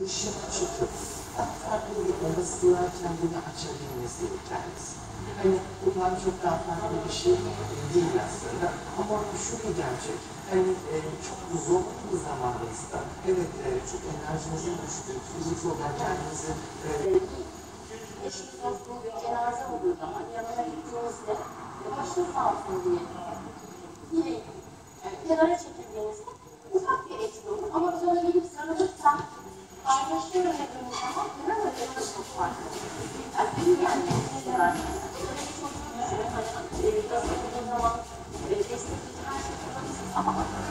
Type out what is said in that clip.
dışa çıkıp farklı bir olasılığa kendini açabilmesi hikayesi. Hani bundan çok daha farklı bir şey değil aslında. Ama şu bir gerçek. Hani e, çok zorlu bir zamandayızda. Evet e, çok enerjimizin düştüğü, fiziksel olarak kendimizi e, dostum bir cenaze olduğu zaman yanına gittiğinizde başınız sağ olsun diye yine e, kenara çekildiğinizde Thank you.